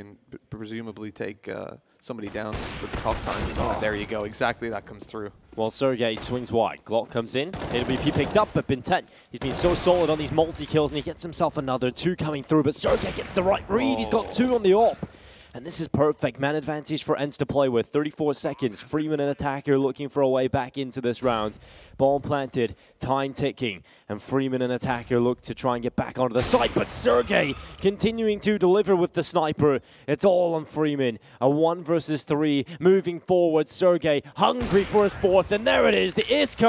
and p- presumably take uh, somebody down with the clock time. Oh, there you go. Exactly, that comes through. Well, sergej swings wide. Glock comes in. AWP picked up, but BnTeT, he's been so solid on these multi-kills, and he gets himself another two coming through. But sergej gets the right read. He's got two on the AWP. And this is perfect. Man advantage for ENCE to play with. 34 seconds. Freeman and Attacker looking for a way back into this round. Bomb planted. Time ticking. And Freeman and Attacker look to try and get back onto the site. But sergej continuing to deliver with the sniper. It's all on Freeman. A one versus three. Moving forward. sergej hungry for his fourth. And there it is. The ISCO.